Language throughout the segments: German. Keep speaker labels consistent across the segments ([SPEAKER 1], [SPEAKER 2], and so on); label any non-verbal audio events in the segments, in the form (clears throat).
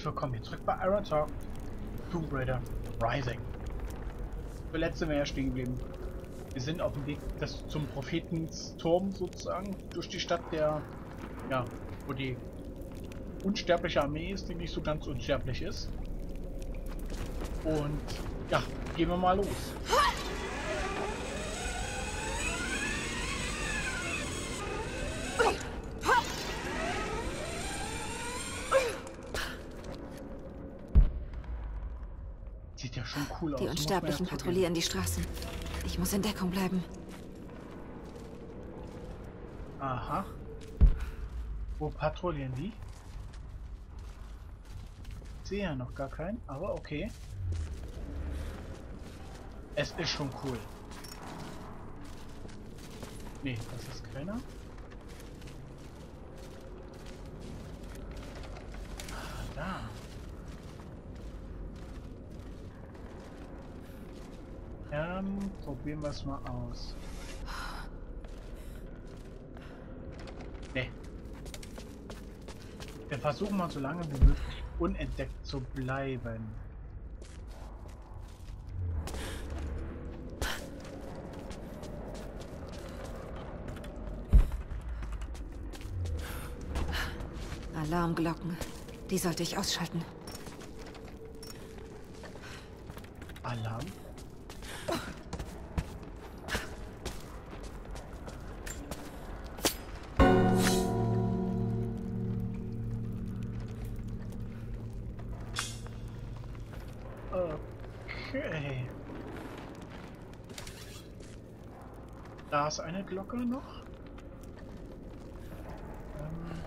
[SPEAKER 1] herzlich willkommen hier zurück bei Iron Talk Tomb Raider Rising. Sind wir ja stehen geblieben. Wir sind auf dem Weg das zum Prophetensturm sozusagen durch die Stadt der, ja, wo die unsterbliche Armee ist, die nicht so ganz unsterblich ist. Und ja, gehen wir mal los. (laughs) Sieht ja schon cool aus.
[SPEAKER 2] Die Unsterblichen patrouillieren die Straßen. Ich muss in Deckung bleiben.
[SPEAKER 1] Aha. Wo patrouillieren die? Ich sehe ja noch gar keinen, aber okay. Es ist schon cool. Nee, das ist keiner. Ah, da. Ähm, probieren wir es mal aus. Nee. Wir versuchen mal so lange wie möglich unentdeckt zu bleiben.
[SPEAKER 2] Alarmglocken. Die sollte ich ausschalten.
[SPEAKER 1] Alarm? Okay. Da ist eine Glocke noch. Ähm,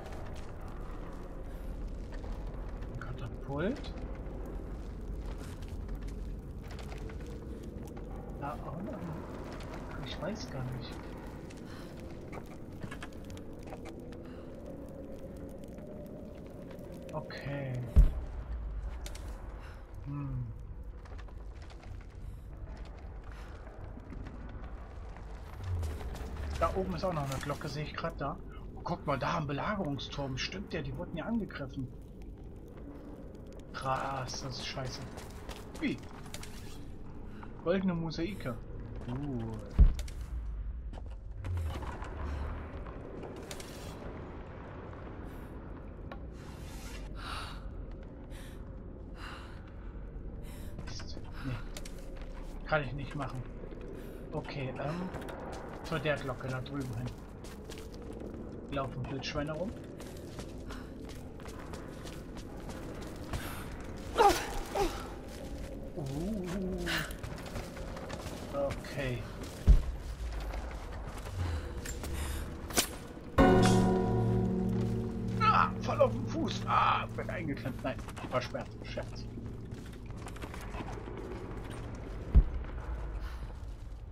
[SPEAKER 1] Katapult. Da auch noch. Ich weiß gar nicht. Okay. Hm. Da oben ist auch noch eine Glocke, sehe ich gerade da. Oh, guck mal, da am Belagerungsturm. Stimmt ja, die wurden ja angegriffen. Krass, das ist scheiße. Wie? Goldene Mosaike. Uh. Mist. Nee. Kann ich machen. Okay, ähm. Zu der Glocke da drüben hin. Laufen Wildschweine rum.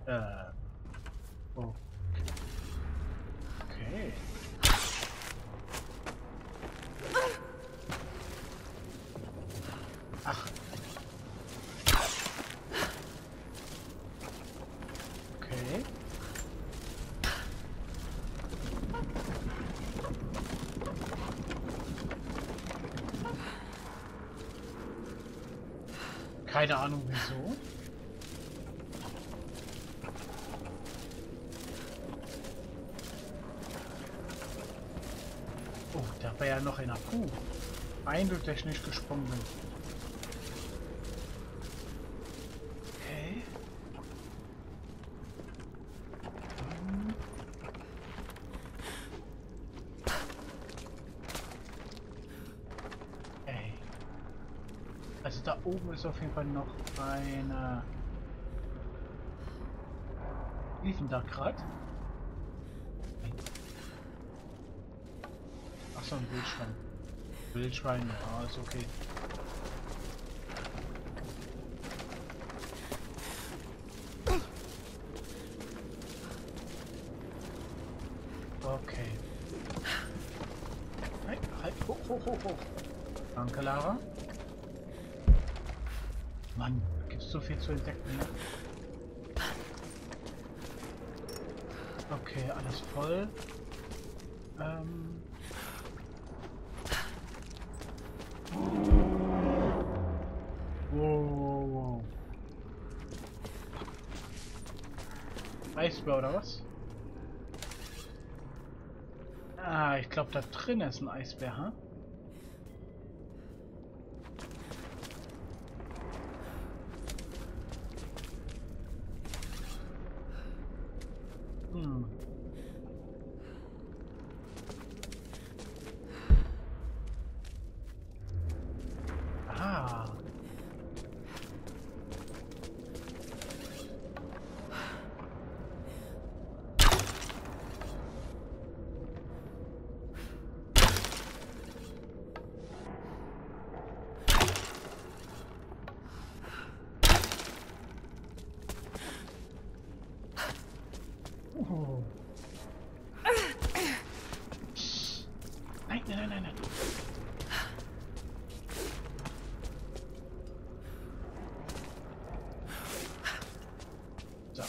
[SPEAKER 1] Äh. Oh. Okay. Ach. Okay. Keine Ahnung wieso. Oh, da war ja noch einer. Puh. Eindeutig ich nicht gesprungen bin. Okay. Hm. Ey. Also da oben ist auf jeden Fall noch eine... Liefen da gerade? Achso, ein Wildschwein. Wildschwein, ja, ist okay. Okay. Halt, halt, hoch, hoch, hoch, hoch. Danke, Lara. Mann, gibt's so viel zu entdecken, ne? Okay, alles voll. Ähm. Eisbär oder was? Ah, ich glaube, da drin ist ein Eisbär, ha? Hm. Ah. Oh. Nein, nein, nein, nein, nein. So.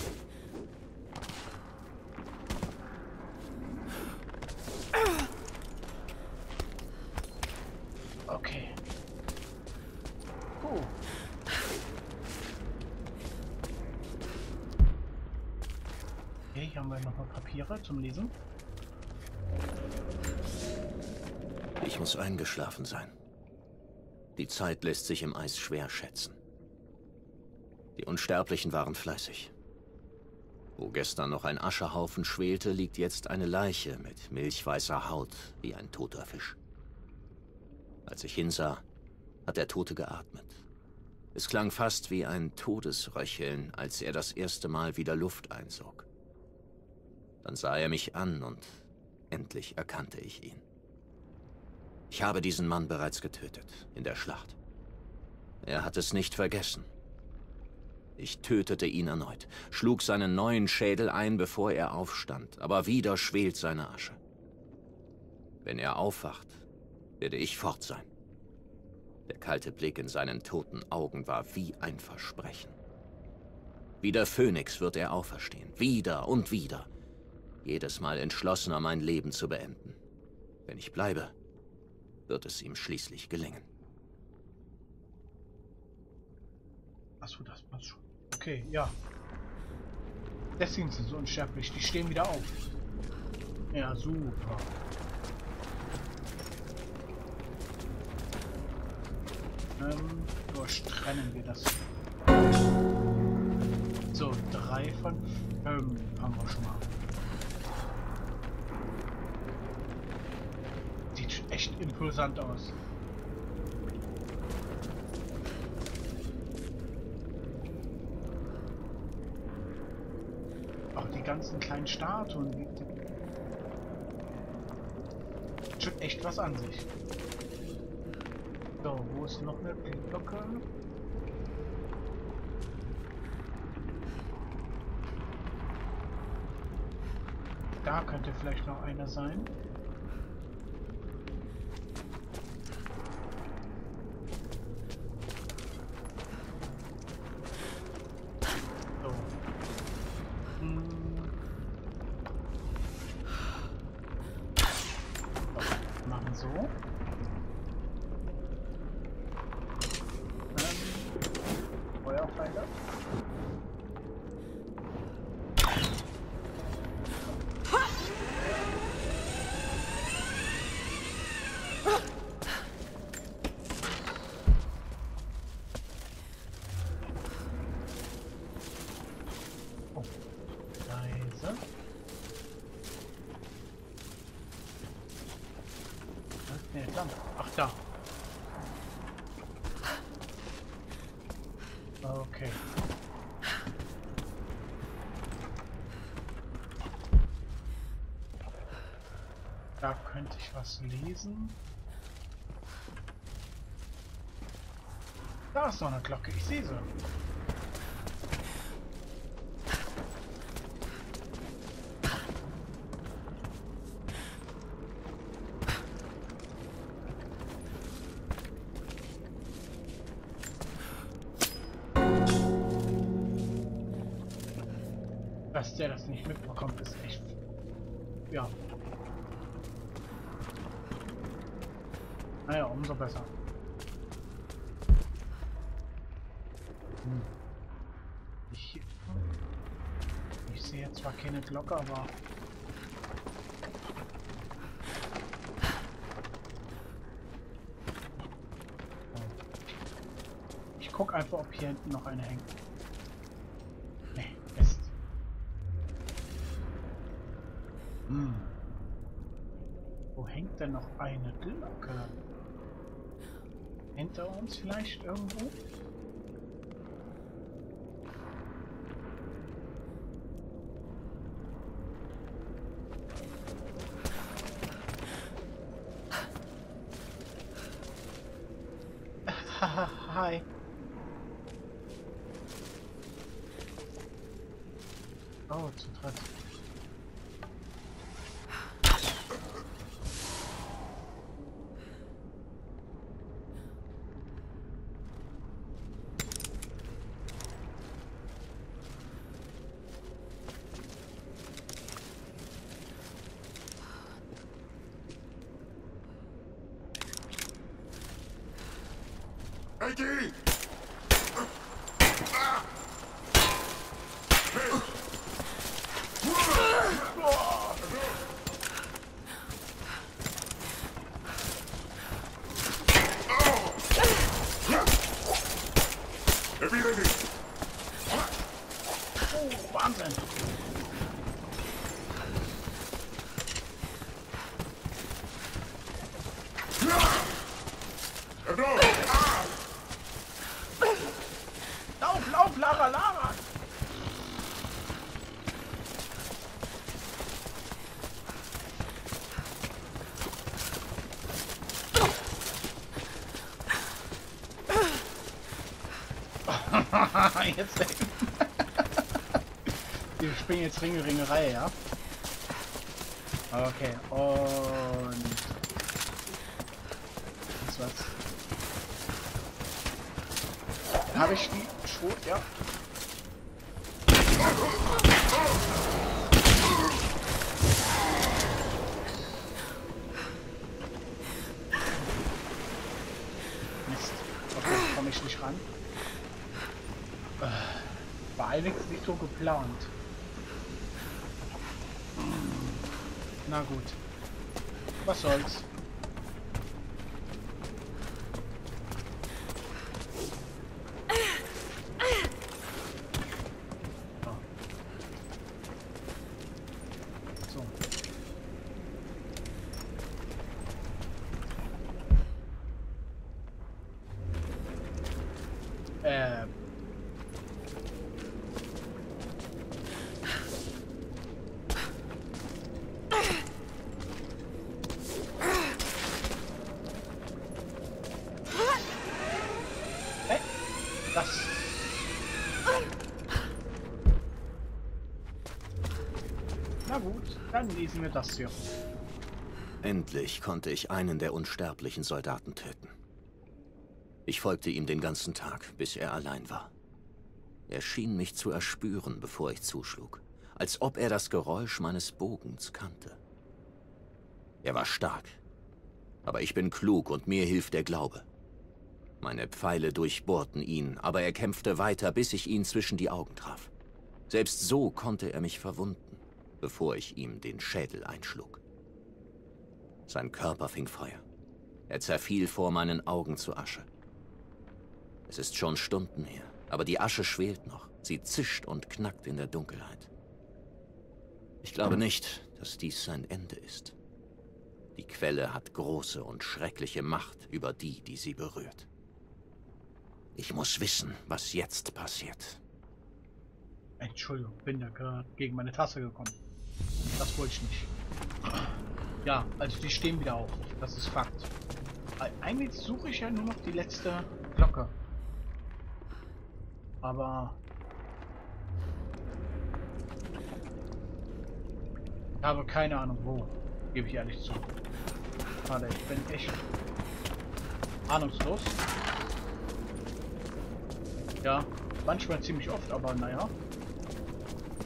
[SPEAKER 1] Okay. Puh. Okay, hier haben wir Papiere zum Lesen.
[SPEAKER 3] Ich muss eingeschlafen sein. Die Zeit lässt sich im Eis schwer schätzen. Die Unsterblichen waren fleißig. Wo gestern noch ein Aschehaufen schwelte, liegt jetzt eine Leiche mit milchweißer Haut wie ein toter Fisch. Als ich hinsah, hat der Tote geatmet. Es klang fast wie ein Todesröcheln, als er das erste Mal wieder Luft einsog. Dann sah er mich an und endlich erkannte ich ihn. Ich habe diesen Mann bereits getötet, in der Schlacht. Er hat es nicht vergessen. Ich tötete ihn erneut, schlug seinen neuen Schädel ein, bevor er aufstand, aber wieder schwelt seine Asche. Wenn er aufwacht, werde ich fort sein. Der kalte Blick in seinen toten Augen war wie ein Versprechen. Wie der Phönix wird er auferstehen, wieder und wieder, jedes Mal entschlossener, mein Leben zu beenden. Wenn ich bleibe, wird es ihm schließlich gelingen.
[SPEAKER 1] Achso, das passt schon. Okay, ja. Deswegen sind sie so unsterblich. Die stehen wieder auf. Ja, super. Ähm, durchtrennen wir das. So, drei von fünf haben wir schon mal. Sieht echt imposant aus. Auch die ganzen kleinen Statuen. Schon echt was an sich. So, wo ist noch eine Glocke? Da könnte vielleicht noch einer sein. So, könnte ich was lesen. Da ist noch eine Glocke, ich sehe sie. Dass der das nicht mitbekommt, ist echt. Ja. Naja, umso besser. Hm. Ich, ich sehe zwar keine Glocke, aber... Ich guck einfach, ob hier hinten noch eine hängt. Hm. Wo hängt denn noch eine Glocke? Hinter uns vielleicht irgendwo? Haha, hi. Oh, zu dritt.
[SPEAKER 4] Eddie! Erwidere dich!
[SPEAKER 1] Oh, Wahnsinn.
[SPEAKER 4] Erdoll!
[SPEAKER 1] Lauf, lauf, Lara, Lara! (laughs) jetzt (laughs) Wir spielen jetzt Ringe, Ringerei, ja? Okay, und... Das was. Habe ich die Schrot, ja. Mist. Okay, komme ich nicht ran. Äh, War eigentlich nicht so geplant. Na gut. Was soll's. So. Ähm. Hä? Das. Na gut, lesen wir das hier.
[SPEAKER 3] Endlich konnte ich einen der unsterblichen Soldaten töten. Ich folgte ihm den ganzen Tag, bis er allein war. Er schien mich zu erspüren, bevor ich zuschlug, als ob er das Geräusch meines Bogens kannte. Er war stark, aber ich bin klug und mir hilft der Glaube. Meine Pfeile durchbohrten ihn, aber er kämpfte weiter, bis ich ihn zwischen die Augen traf. Selbst so konnte er mich verwunden, bevor ich ihm den Schädel einschlug. Sein Körper fing Feuer. Er zerfiel vor meinen Augen zu Asche. Es ist schon Stunden her, aber die Asche schwelt noch. Sie zischt und knackt in der Dunkelheit. Ich glaube nicht, dass dies sein Ende ist. Die Quelle hat große und schreckliche Macht über die, die sie berührt. Ich muss wissen, was jetzt passiert.
[SPEAKER 1] Entschuldigung, bin da gerade gegen meine Tasse gekommen. Das wollte ich nicht. Ja, also die stehen wieder auf. Das ist Fakt. Eigentlich suche ich ja nur noch die letzte Glocke. Aber... Ich habe keine Ahnung wo. Gebe ich ehrlich zu. Warte, ich bin echt ahnungslos. Ja, manchmal ziemlich oft, aber naja.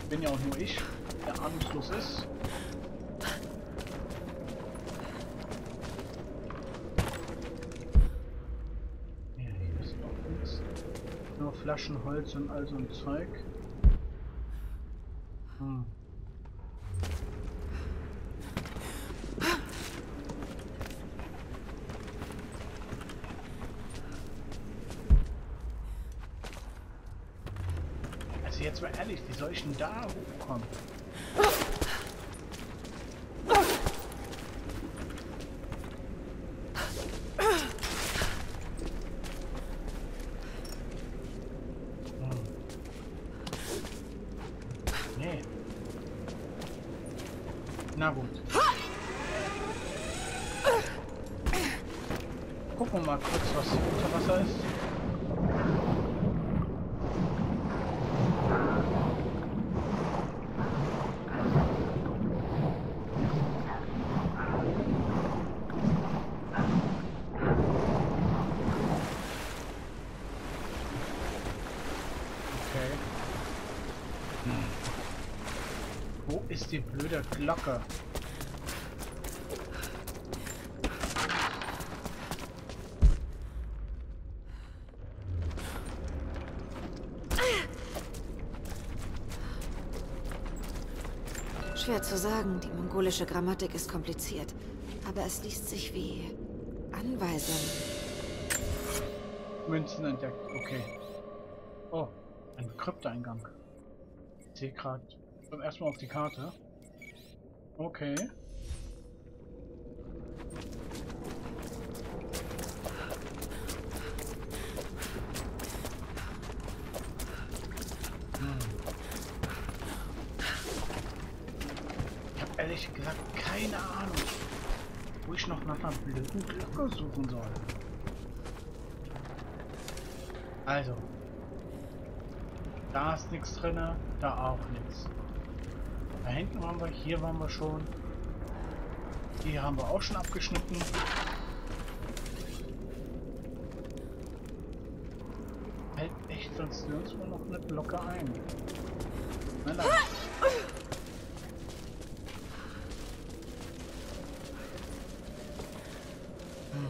[SPEAKER 1] Bin ja auch nur ich, der ahnungslos ist. Ja, hier ist noch nichts. Nur Flaschen Holz und all so ein Zeug. Hm. Also jetzt mal ehrlich, wie soll ich denn da hochkommen? Hm. Nee. Na gut. Gucken wir mal kurz, was unter Wasser ist. Okay. Hm. Wo ist die Glocke?
[SPEAKER 2] Schwer zu sagen, die mongolische Grammatik ist kompliziert. Aber es liest sich wie Anweisung.
[SPEAKER 1] Münzen entdeckt. Okay. Oh, ein Krypteingang. Ich sehe gerade zum ersten Mal auf die Karte. Okay. Ehrlich gesagt keine Ahnung, wo ich noch nach einer blöden Glocke suchen soll. Also. Da ist nichts drin, da auch nichts. Da hinten waren wir, hier waren wir schon. Hier haben wir auch schon abgeschnitten. Fällt echt sonst nirgendwo noch eine Glocke ein. Nein, nein. Hm.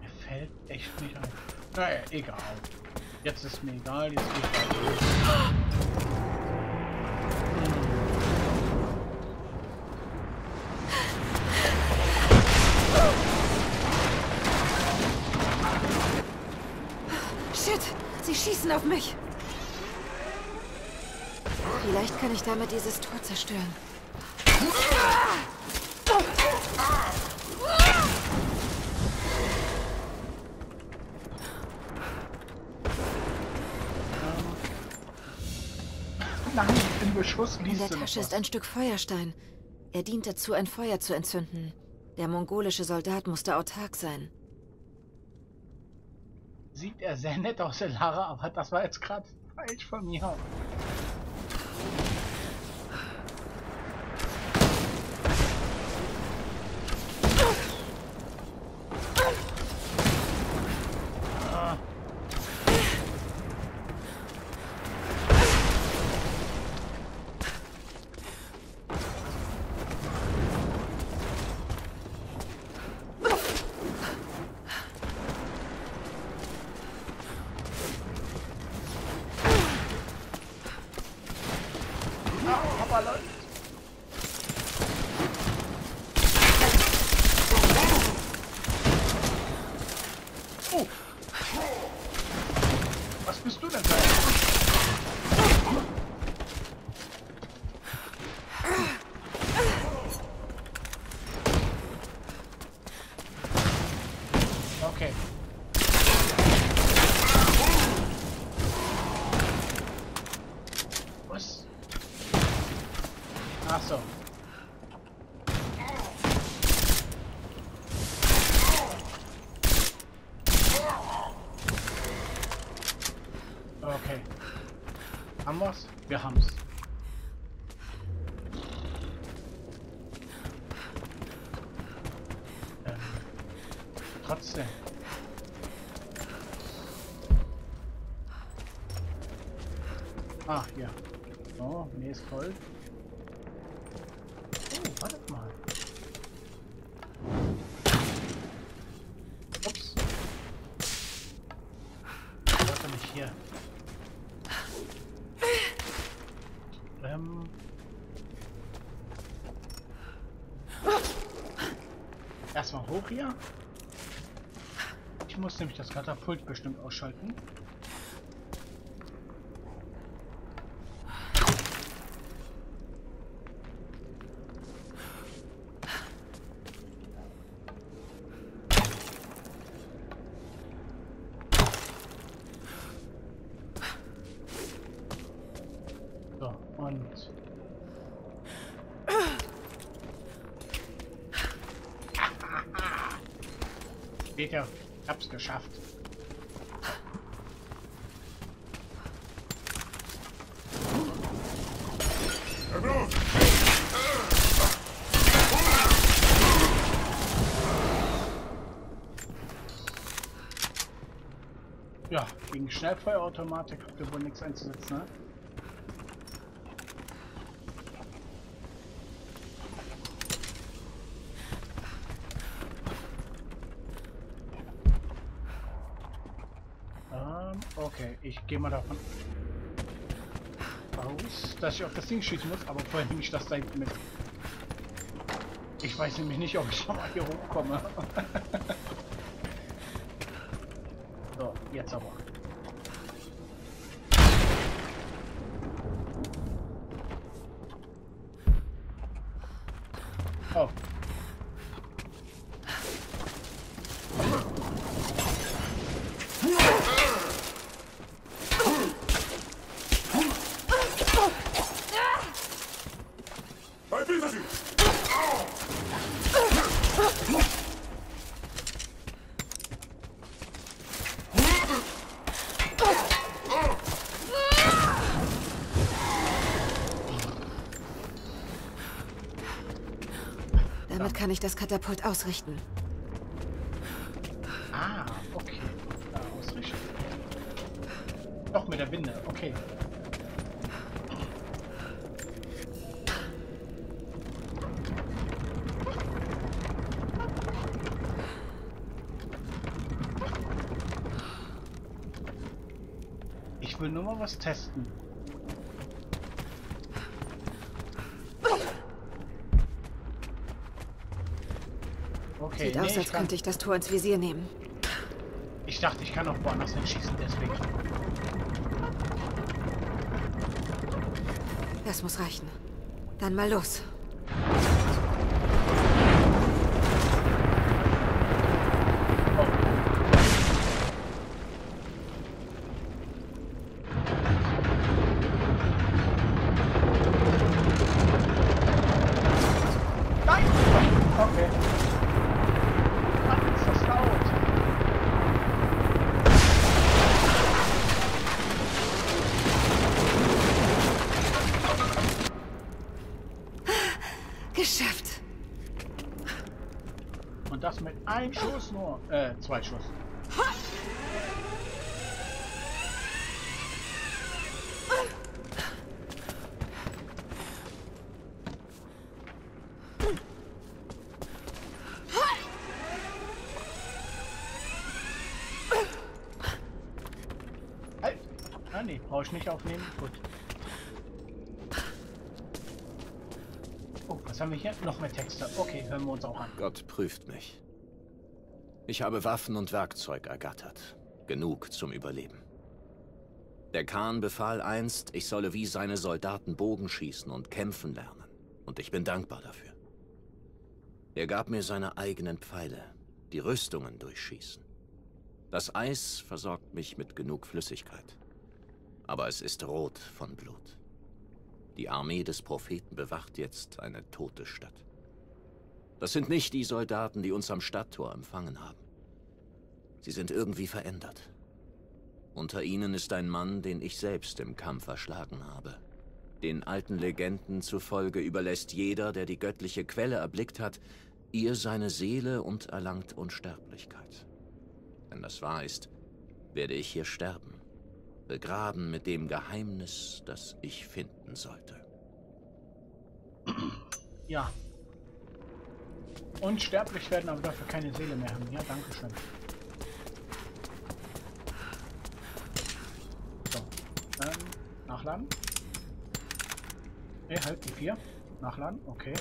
[SPEAKER 1] Mir fällt echt nicht ein. Naja, egal. Jetzt ist mir egal, jetzt geht weiter.
[SPEAKER 2] Shit! Sie schießen auf mich! Vielleicht kann ich damit dieses Tor zerstören.
[SPEAKER 1] Im Beschuss
[SPEAKER 2] In
[SPEAKER 1] liest
[SPEAKER 2] der Tasche ist ein Stück Feuerstein. Er dient dazu, ein Feuer zu entzünden. Der mongolische Soldat musste autark sein.
[SPEAKER 1] Sieht er sehr nett aus, der Lara, aber das war jetzt gerade falsch von mir. Ah, aber läuft. Oh. Was bist du denn da? Okay. Was? Ach so. Okay. Haben wir's? Wir haben's. Trotzdem. Ah, hier. So, nee, ist voll. Oh, wartet mal. Ups. Warte nicht hier. Ähm. Erstmal hoch hier. Ich muss nämlich das Katapult bestimmt ausschalten. So, und... Peter, ich hab's geschafft. Ja, gegen Schnellfeuerautomatik habt ihr wohl nichts einzusetzen, ne? Ähm, okay, ich gehe mal davon aus, dass ich auf das Ding schießen muss, aber vorher nehme ich das da mit. Ich weiß nämlich nicht, ob ich schon mal hier hochkomme. (laughs) so, jetzt aber. Oh.
[SPEAKER 4] I beat you!
[SPEAKER 2] Damit kann ich das Katapult ausrichten.
[SPEAKER 1] Ah, okay. Ausrichten. Doch mit der Binde, okay. Ich will nur mal was testen. Okay,
[SPEAKER 2] Sieht
[SPEAKER 1] nee,
[SPEAKER 2] aus, als könnte ich das Tor ins Visier nehmen.
[SPEAKER 1] Ich dachte, ich kann auch woanders hinschießen, deswegen.
[SPEAKER 2] Das muss reichen. Dann mal los.
[SPEAKER 1] Zwei Schuss. Halt! Ah, nee, brauche ich nicht aufnehmen. Gut. Oh, was haben wir hier? Noch mehr Texte. Okay, hören wir uns auch an.
[SPEAKER 3] Gott prüft mich. Ich habe Waffen und Werkzeug ergattert. Genug zum Überleben. Der Khan befahl einst, ich solle wie seine Soldaten Bogen schießen und kämpfen lernen. Und ich bin dankbar dafür. Er gab mir seine eigenen Pfeile, die Rüstungen durchschießen. Das Eis versorgt mich mit genug Flüssigkeit. Aber es ist rot von Blut. Die Armee des Propheten bewacht jetzt eine tote Stadt. Das sind nicht die Soldaten, die uns am Stadttor empfangen haben. Sie sind irgendwie verändert. Unter ihnen ist ein Mann, den ich selbst im Kampf erschlagen habe. Den alten Legenden zufolge überlässt jeder, der die göttliche Quelle erblickt hat, ihr seine Seele und erlangt Unsterblichkeit. Wenn das wahr ist, werde ich hier sterben. Begraben mit dem Geheimnis, das ich finden sollte.
[SPEAKER 1] Ja. Unsterblich werden, aber dafür keine Seele mehr haben. Ja, danke schön. So. Ähm, nachladen. Ne, halt die 4. Nachladen, okay.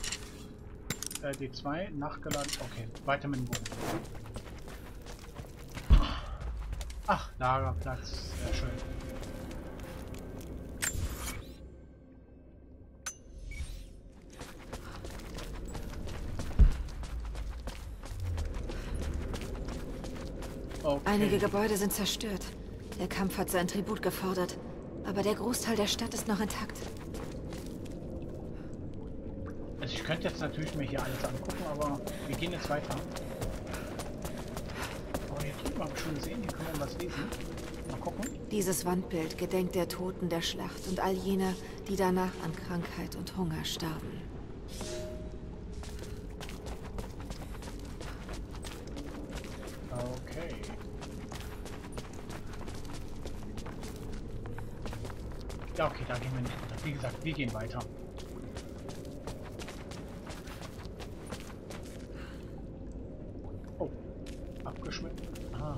[SPEAKER 1] Äh, die 2, nachgeladen, okay. Weiter mit dem Bogen. Ach, Lagerplatz, sehr schön.
[SPEAKER 2] Einige Gebäude sind zerstört. Der Kampf hat sein Tribut gefordert. Aber der Großteil der Stadt ist noch intakt.
[SPEAKER 1] Also ich könnte jetzt natürlich mir hier alles angucken, aber wir gehen jetzt weiter. Oh, hier drüben habe ich schon gesehen, hier können wir was lesen. Mal gucken.
[SPEAKER 2] Dieses Wandbild gedenkt der Toten der Schlacht und all jener, die danach an Krankheit und Hunger starben.
[SPEAKER 1] Okay. Ja, okay, da gehen wir nicht runter. Wie gesagt, wir gehen weiter. Oh, abgeschmückt. Ah.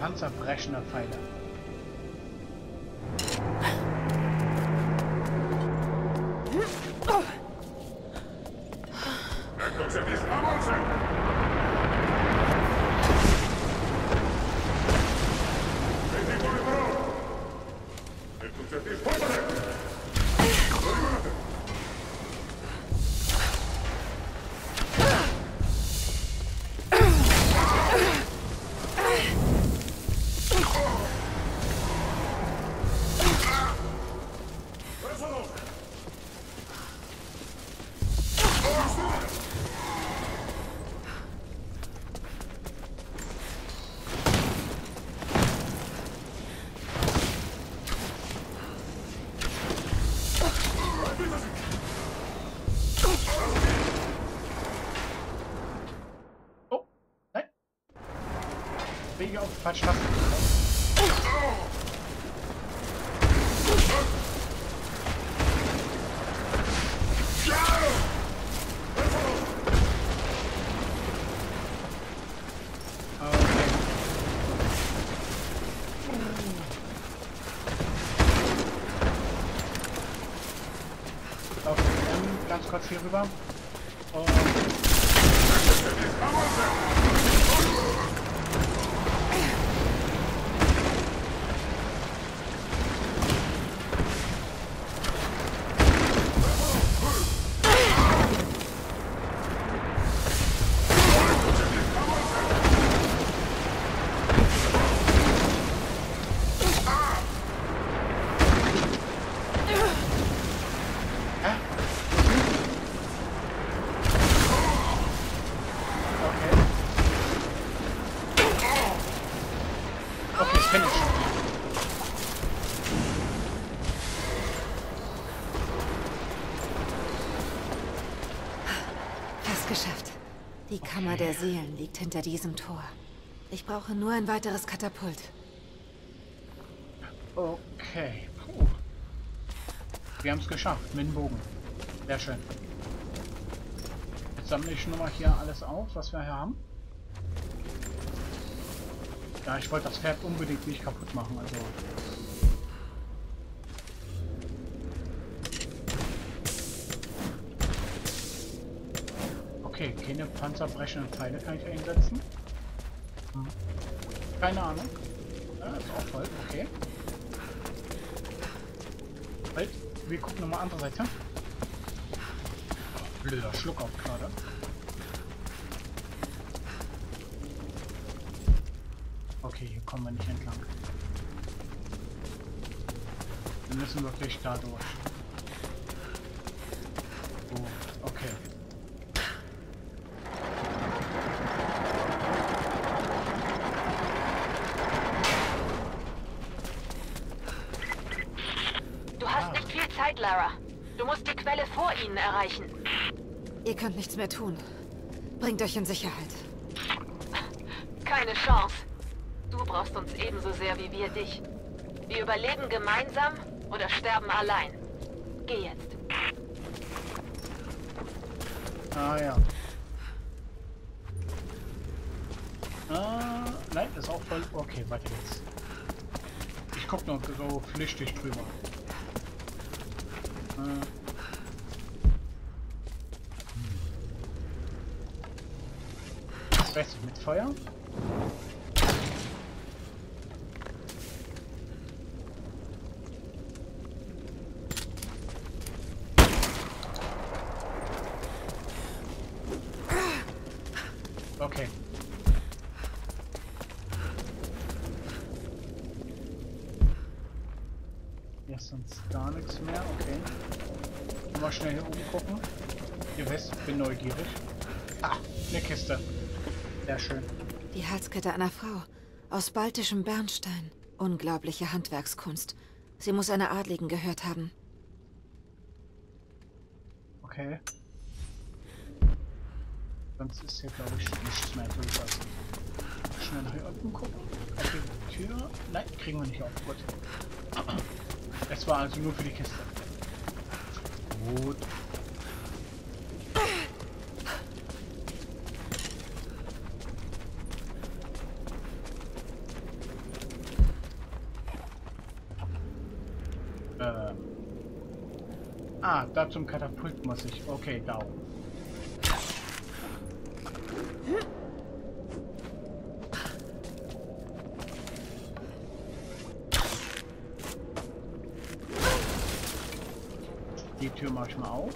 [SPEAKER 1] Panzerbrechende Pfeile. Auf falsch Taste. Okay. Ganz kurz hier rüber. Und
[SPEAKER 2] Kammer der Seelen liegt hinter diesem Tor. Ich brauche nur ein weiteres Katapult.
[SPEAKER 1] Okay. Puh. Wir haben es geschafft. Mit dem Bogen. Sehr schön. Jetzt sammle ich nur mal hier alles auf, was wir hier haben. Ja, ich wollte das Pferd unbedingt nicht kaputt machen, also. Okay, keine panzerbrechenden Pfeile kann ich einsetzen. Hm. Keine Ahnung. Ja, ist auch voll, okay. Halt, wir gucken nochmal andere Seite. Blöder Schluck auf gerade. Okay, hier kommen wir nicht entlang. Wir müssen wirklich da durch. Gut, okay.
[SPEAKER 2] Du hast nicht viel Zeit, Lara. Du musst die Quelle vor ihnen erreichen. Ihr könnt nichts mehr tun. Bringt euch in Sicherheit.
[SPEAKER 5] Keine Chance. Du brauchst uns ebenso sehr wie wir dich. Wir überleben gemeinsam oder sterben allein. Geh jetzt.
[SPEAKER 1] Ah ja. Ah, nein, ist auch voll. Okay, weiter geht's. Ich guck noch so flüchtig drüber. Äh. Besser mit Feuer. Okay. Jetzt sonst gar nichts mehr, okay. Mal schnell hier oben gucken. Ihr wisst, bin neugierig. Ah, eine Kiste. Sehr schön.
[SPEAKER 2] Die Halskette einer Frau. Aus baltischem Bernstein. Unglaubliche Handwerkskunst. Sie muss einer Adligen gehört haben.
[SPEAKER 1] Okay. Sonst ist hier, glaube ich, nichts mehr durchfassen. Schnell nach hier unten gucken. Auf die Tür. Nein, kriegen wir nicht auf. Gut. Es war also nur für die Kiste. Gut. Ähm. Ah, da zum Katapult muss ich. Okay, da. Die Tür mach ich mal auf.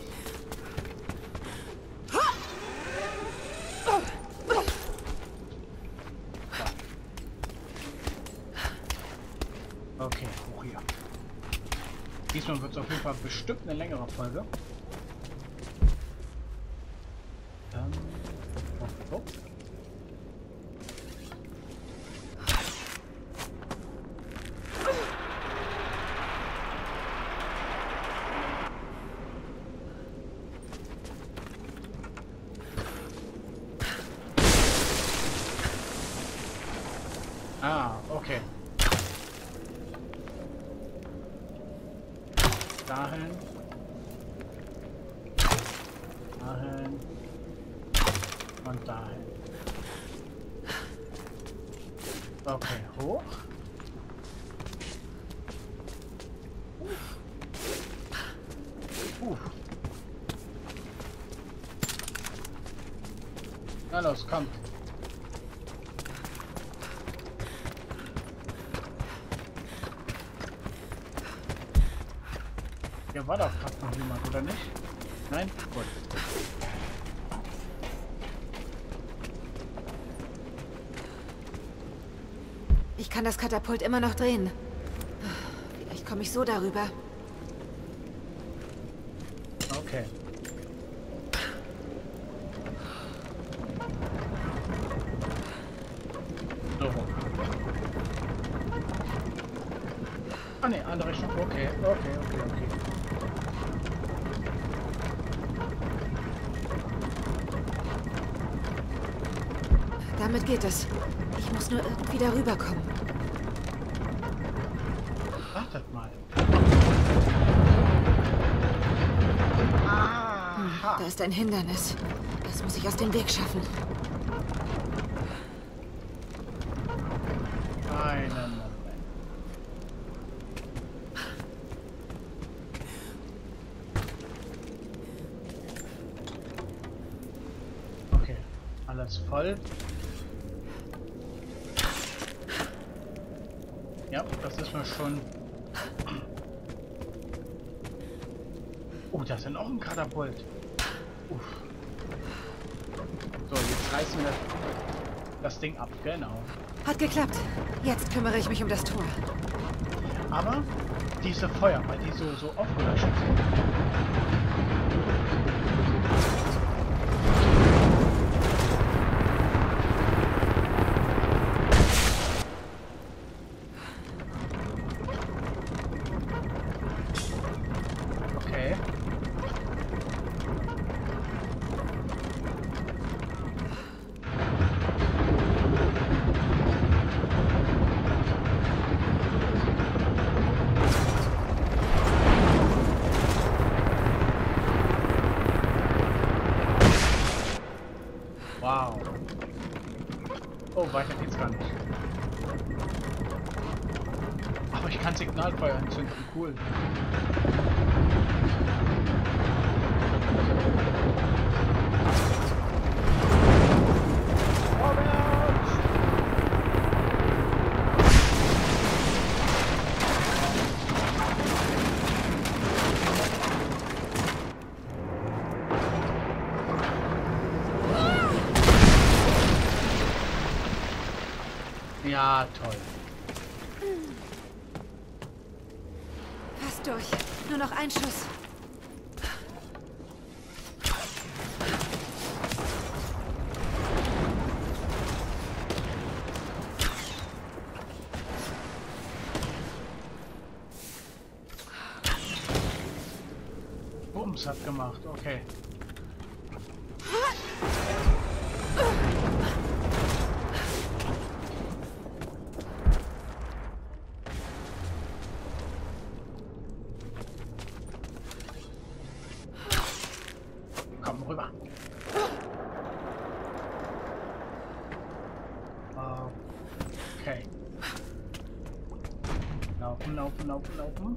[SPEAKER 1] Okay, hoch hier. Diesmal wird es auf jeden Fall bestimmt eine längere Folge. Ähm, oh, oh. Ah, okay. Dahin. Dahin. Und dahin. Okay, hoch. Uh. Na los, kommt. Hier war doch gerade noch jemand, oder nicht? Nein? Gut.
[SPEAKER 2] Kann das Katapult immer noch drehen. Vielleicht komme ich so darüber.
[SPEAKER 1] Okay. Ah ne, andere Richtung. Okay, okay, okay, okay.
[SPEAKER 2] Damit geht es. Ich muss nur irgendwie darüber kommen. Da ist ein Hindernis. Das muss ich aus dem Weg schaffen.
[SPEAKER 1] Einen Moment. Okay, alles voll. Ja, das ist mir schon. Oh, da ist noch ein Katapult. Uff. So, jetzt reißen wir das Ding ab, genau.
[SPEAKER 2] Hat geklappt. Jetzt kümmere ich mich um das Tor.
[SPEAKER 1] Aber diese Feuer, weil die so, so aufgelöscht sind. Cool. Ja, toll.
[SPEAKER 2] Fast durch. Nur noch ein Schuss.
[SPEAKER 1] Bums hat gemacht, okay. Komm rüber. Okay. Laufen, laufen, laufen, laufen.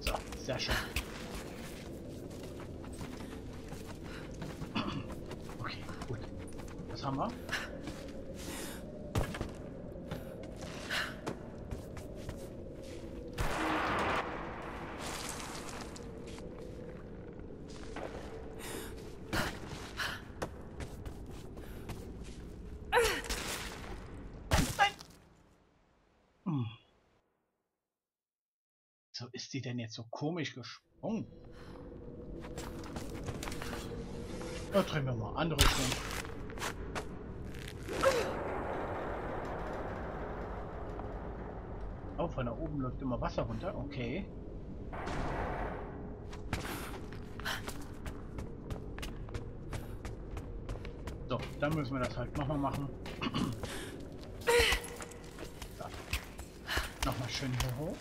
[SPEAKER 1] So, sehr schön. Okay, gut. Was haben wir? Nein! Hm. Die denn jetzt so komisch gesprungen? Da drehen wir mal andere Richtung. Oh, von da oben läuft immer Wasser runter. Okay. So, dann müssen wir das halt nochmal machen. (clears throat) So. Nochmal schön hier hoch.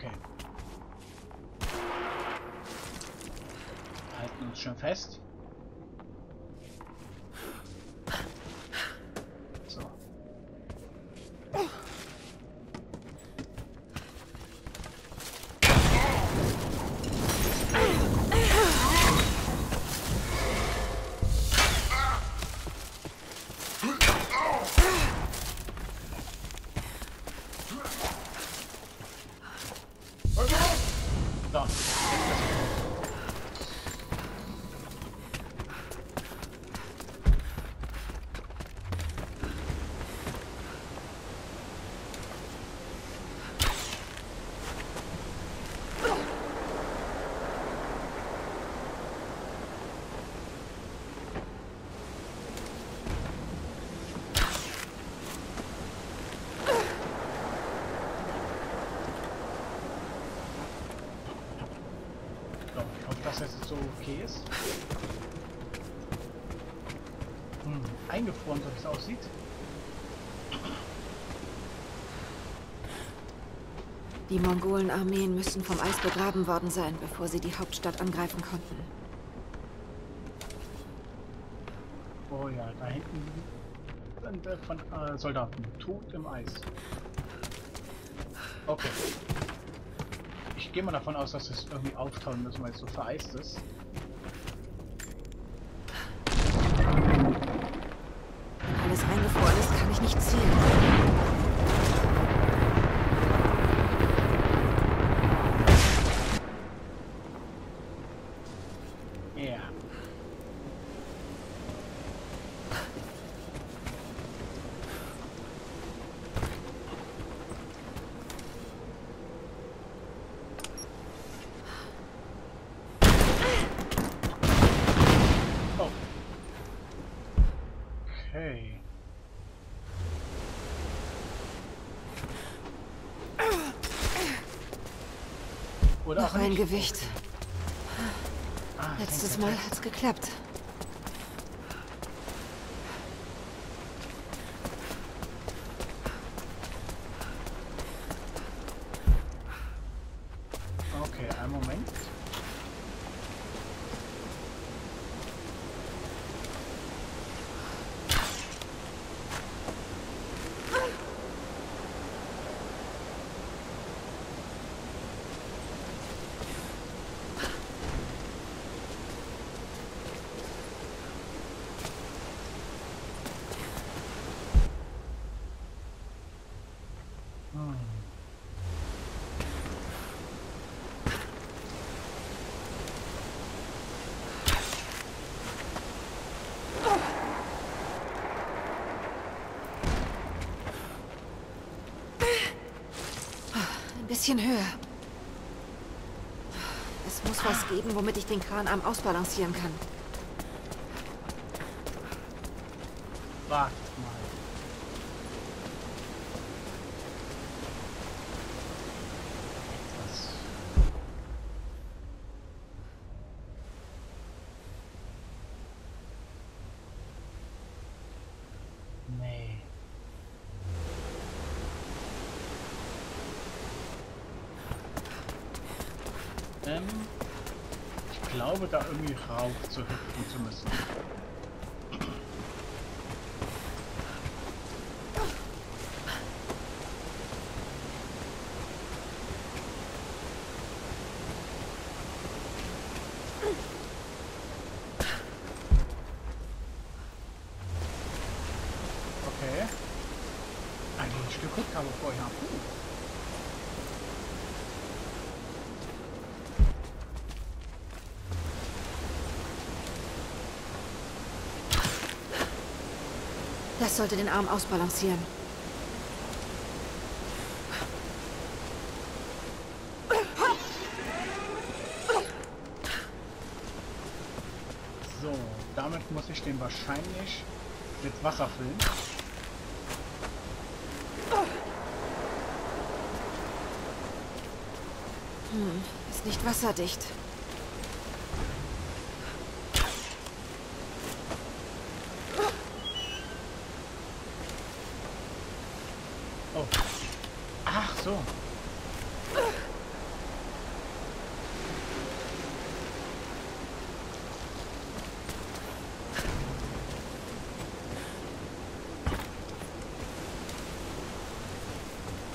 [SPEAKER 1] Okay. Halten uns schön fest. So. So. So, ich hoffe, dass das jetzt so okay ist. Hm, eingefroren, so wie es aussieht.
[SPEAKER 2] Die Mongolen-Armeen müssen vom Eis begraben worden sein, bevor sie die Hauptstadt angreifen konnten.
[SPEAKER 1] Oh ja, da hinten sind von äh, Soldaten. Tot im Eis. Okay. Ich gehe mal davon aus, dass es irgendwie auftauen müssen, weil es so vereist ist.
[SPEAKER 2] Wenn alles eingefroren ist, kann ich nicht zielen.
[SPEAKER 1] Ja. Oh. Okay. Oder
[SPEAKER 2] Noch ein. Gewicht.
[SPEAKER 1] Ah,
[SPEAKER 2] Letztes Mal hat's geklappt. Bisschen höher. Es muss was geben, womit ich den Kranarm ausbalancieren kann.
[SPEAKER 1] Warte mal. Etwas. Nee. Ähm, ich glaube, da irgendwie rauf zu hüpfen zu müssen. Okay. Ein ich geguckt habe vorher.
[SPEAKER 2] Das sollte den Arm ausbalancieren.
[SPEAKER 1] So, damit muss ich den wahrscheinlich mit Wasser füllen.
[SPEAKER 2] Ist nicht wasserdicht.
[SPEAKER 1] Oh. Ach so.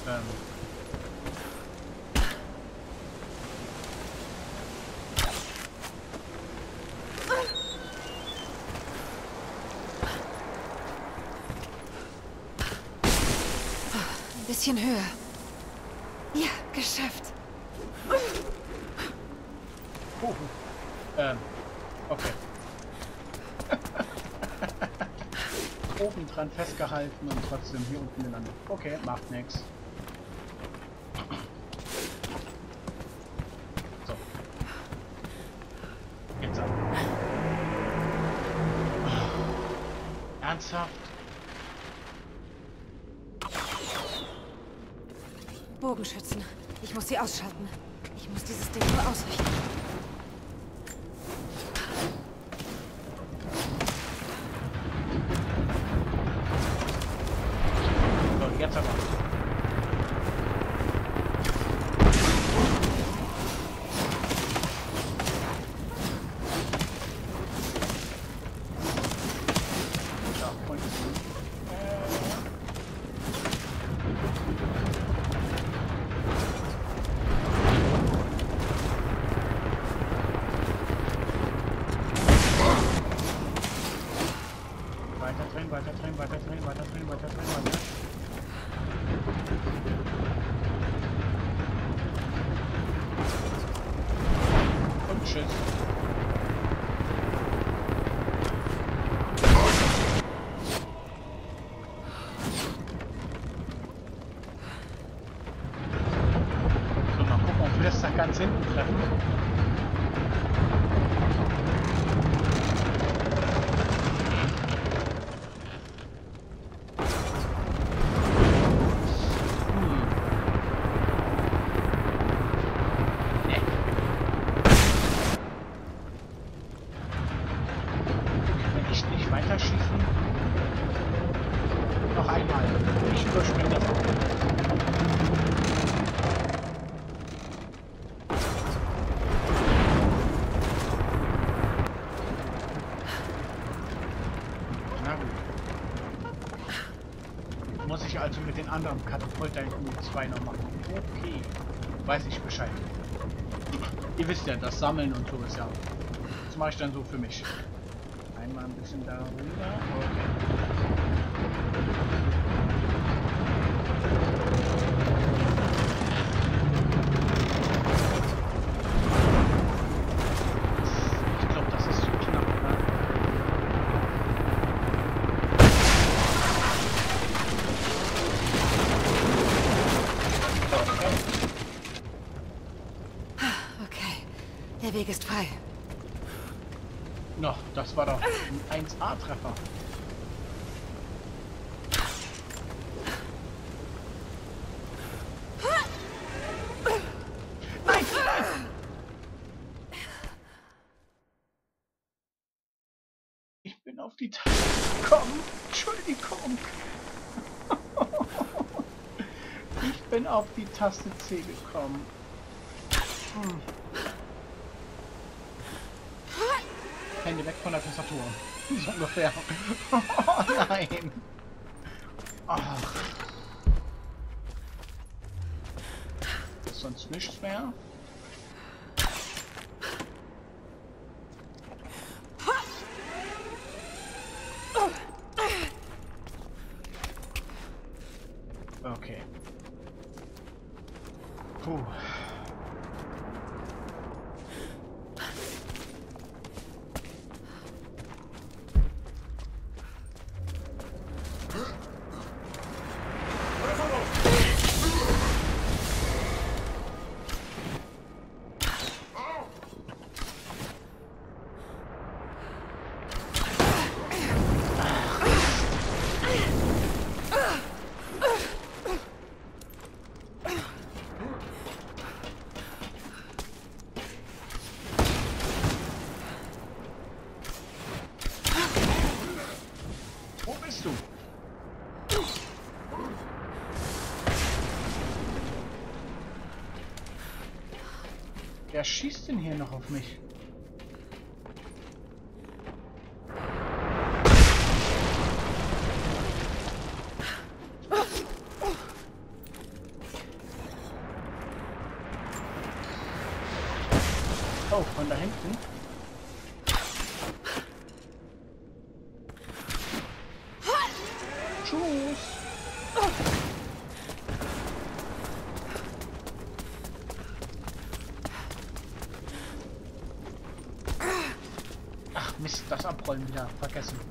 [SPEAKER 1] Ähm.
[SPEAKER 2] Ein bisschen höher. Ja, geschafft.
[SPEAKER 1] Oh. Ähm. Okay. (laughs) Oben dran festgehalten und trotzdem hier unten gelandet. Okay, macht ab. Ernsthaft?
[SPEAKER 2] Bogenschützen. Ich muss sie ausschalten. Ich muss dieses Ding nur ausrichten.
[SPEAKER 1] Also mit den anderen Katapulter in U2 noch machen. Okay. Weiß ich Bescheid. Ihr wisst ja, das Sammeln und so ist ja. Das mache ich dann so für mich. Einmal ein bisschen darüber. Okay.
[SPEAKER 2] Weg ist frei.
[SPEAKER 1] No, das war doch ein 1A-Treffer. Nein, nein! Ich bin auf die Taste gekommen. Entschuldigung. Ich bin auf die Taste C gekommen. Hm. Weg von der Tastatur. So ungefähr. (laughs) Oh nein. Ach. Sonst nichts mehr. Okay. Puh. Wo bist du? Wer schießt denn hier noch auf mich? Oh, von da. Tschüss. Ach Mist, das Abrollen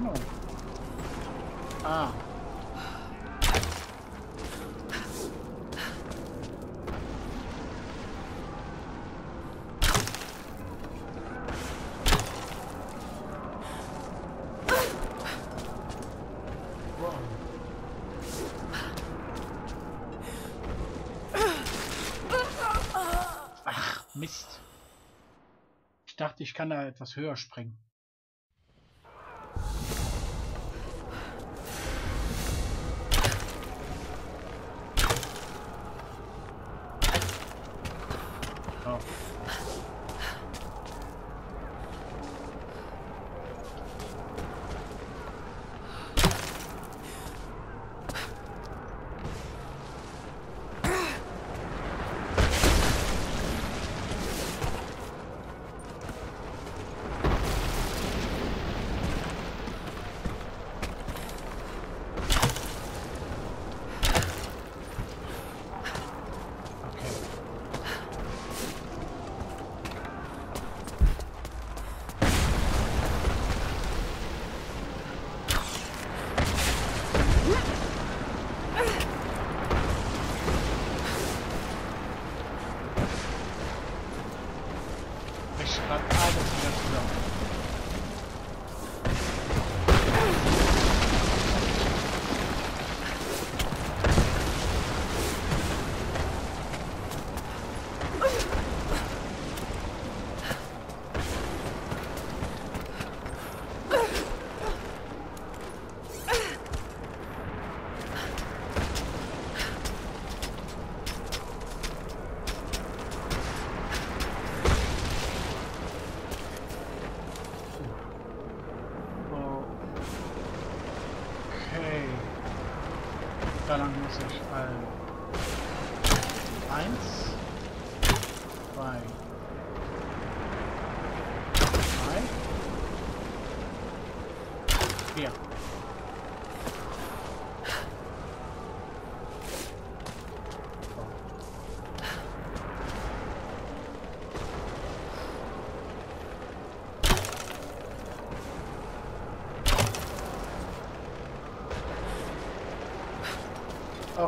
[SPEAKER 1] Ahnung. Ah. Ach, Mist. Ich dachte, ich kann da etwas höher springen.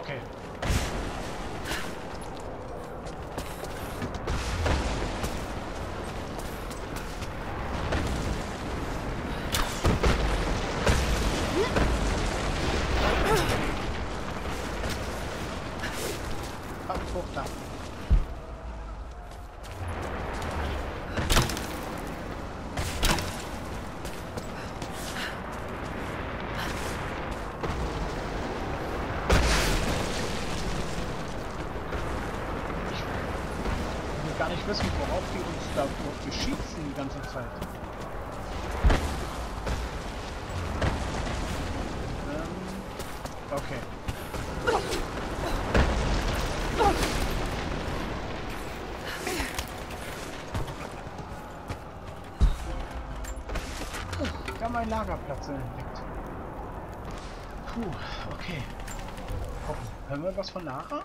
[SPEAKER 1] Okay. Ab, hoch da. Ich gar nicht worauf die uns da beschießen die ganze Zeit. Ähm, okay. Haben einen Lagerplatz entdeckt. Puh, okay. Gucken. Hören wir was von Lara?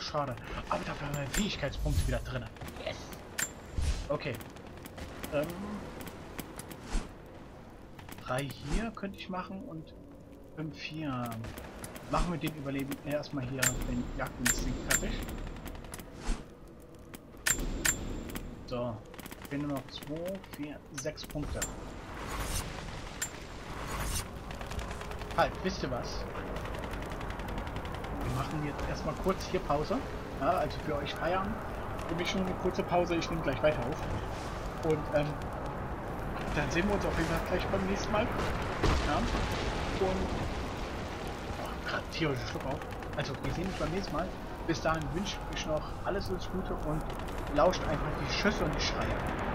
[SPEAKER 1] Ach, schade. Aber dafür haben wir Fähigkeitspunkte wieder drin. Yes! Okay. Ähm. Drei hier könnte ich machen und fünf hier. Machen wir den Überleben erstmal hier den Jagdinstinkt fertig. So. Fehlen nur noch zwei, vier, sechs Punkte. Halt, wisst ihr was? Wir machen jetzt erstmal kurz hier Pause. Ja, also für euch Feierabend. Für mich schon eine kurze Pause. Ich nehme gleich weiter auf. Und ähm, dann sehen wir uns auf jeden Fall gleich beim nächsten Mal. Ja. Und oh, gerade tierische Schluck auf. Also wir sehen uns beim nächsten Mal. Bis dahin wünsche ich euch noch alles alles Gute und lauscht einfach die Schüsse und die Schreie.